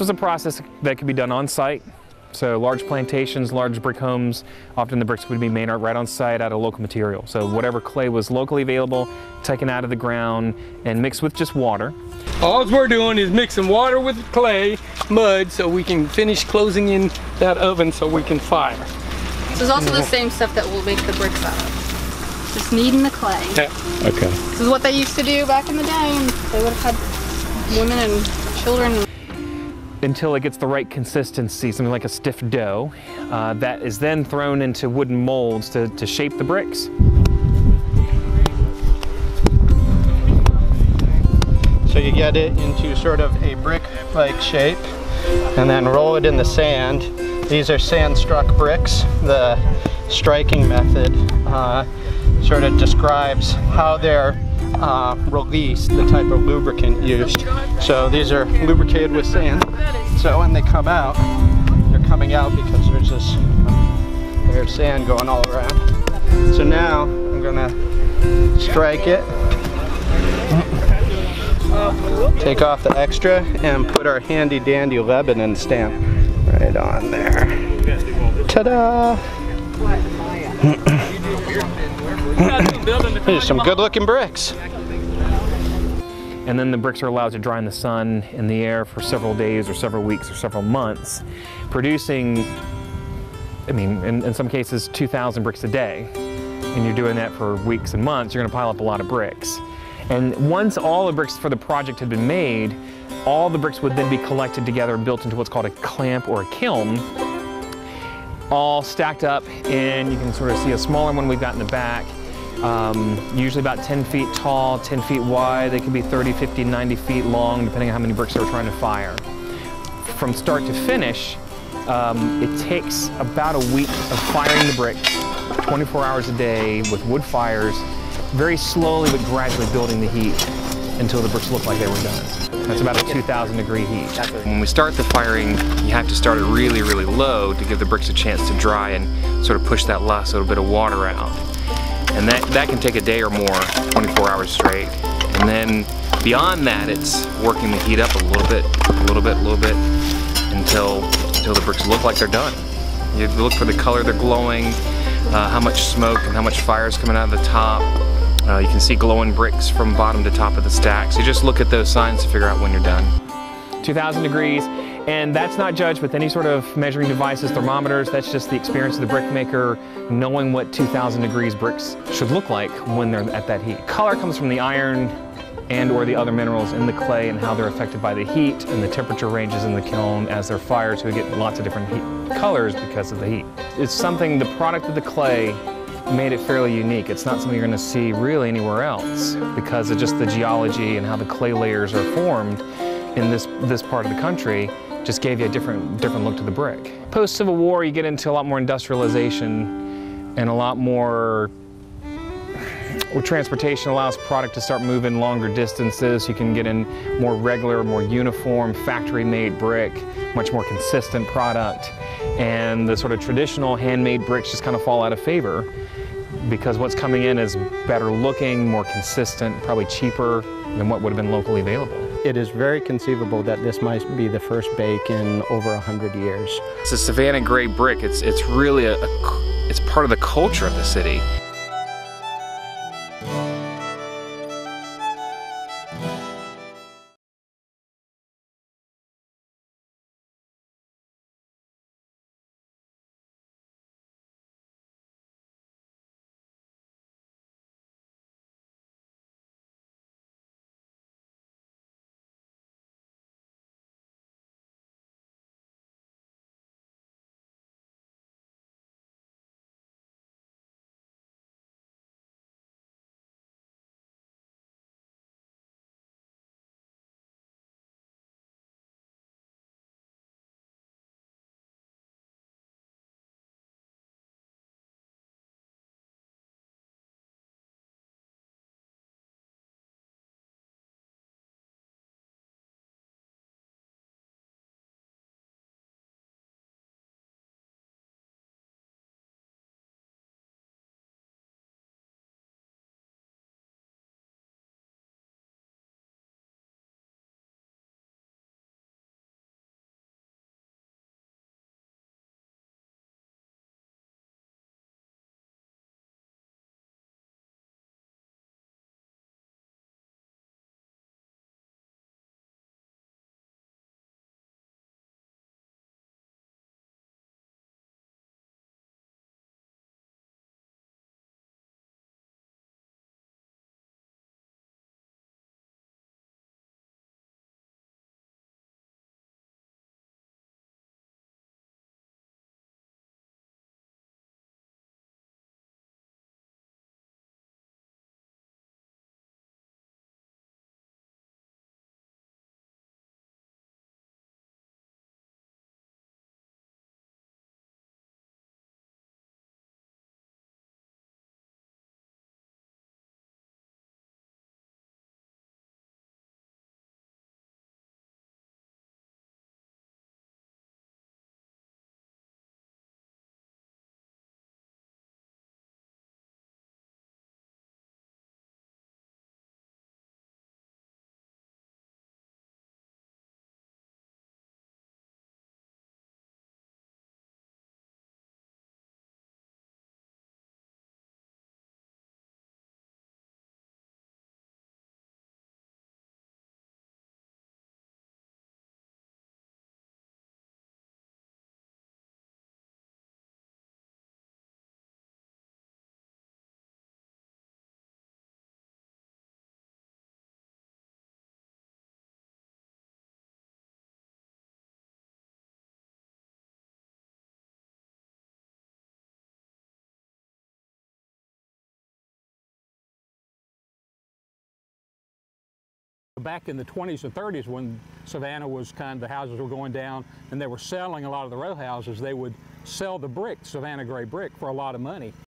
was a process that could be done on site. So large plantations, large brick homes, often the bricks would be made right on site out of local material. So whatever clay was locally available, taken out of the ground and mixed with just water. All we're doing is mixing water with clay, mud, so we can finish closing in that oven so we can fire. This is also the same stuff that we'll make the bricks out of. Just kneading the clay. Yeah. Okay. This is what they used to do back in the day. and They would have had women and children. Until it gets the right consistency, something like a stiff dough. Uh, that is then thrown into wooden molds to, to shape the bricks. So you get it into sort of a brick-like shape and then roll it in the sand. These are sand-struck bricks. The striking method uh, sort of describes how they're uh, released, the type of lubricant used. So these are lubricated with sand. So when they come out, they're coming out because there's this there's sand going all around. So now I'm gonna strike it take off the extra and put our handy dandy Lebanon stamp right on there. Ta-da! Here's some good looking bricks. And then the bricks are allowed to dry in the sun, in the air for several days or several weeks or several months, producing, I mean, in, in some cases, 2,000 bricks a day. And you're doing that for weeks and months, you're gonna pile up a lot of bricks. And once all the bricks for the project had been made, all the bricks would then be collected together and built into what's called a clamp or a kiln, all stacked up, and you can sort of see a smaller one we've got in the back, um, usually about 10 feet tall, 10 feet wide. They can be 30, 50, 90 feet long, depending on how many bricks they were trying to fire. From start to finish, um, it takes about a week of firing the bricks, 24 hours a day with wood fires, very slowly but gradually building the heat until the bricks look like they were done. That's about a 2,000 degree heat. When we start the firing, you have to start it really, really low to give the bricks a chance to dry and sort of push that last little bit of water out. And that, that can take a day or more, 24 hours straight. And then beyond that, it's working the heat up a little bit, a little bit, a little bit, until, until the bricks look like they're done. You look for the color they're glowing, uh, how much smoke and how much fire is coming out of the top. Uh, you can see glowing bricks from bottom to top of the stack. So you just look at those signs to figure out when you're done. 2,000 degrees, and that's not judged with any sort of measuring devices, thermometers. That's just the experience of the brick maker knowing what 2,000 degrees bricks should look like when they're at that heat. Color comes from the iron and or the other minerals in the clay and how they're affected by the heat and the temperature ranges in the kiln as they're fired so we get lots of different heat colors because of the heat. It's something, the product of the clay made it fairly unique. It's not something you're going to see really anywhere else because of just the geology and how the clay layers are formed in this, this part of the country just gave you a different, different look to the brick. Post-Civil War, you get into a lot more industrialization and a lot more well, transportation allows product to start moving longer distances. You can get in more regular, more uniform, factory-made brick, much more consistent product. And the sort of traditional handmade bricks just kind of fall out of favor because what's coming in is better looking, more consistent, probably cheaper than what would have been locally available. It is very conceivable that this might be the first bake in over a hundred years. It's a Savannah gray brick. It's, it's really a, a, it's part of the culture of the city. Back in the 20s and 30s when Savannah was kind of, the houses were going down and they were selling a lot of the row houses, they would sell the brick, Savannah gray brick, for a lot of money.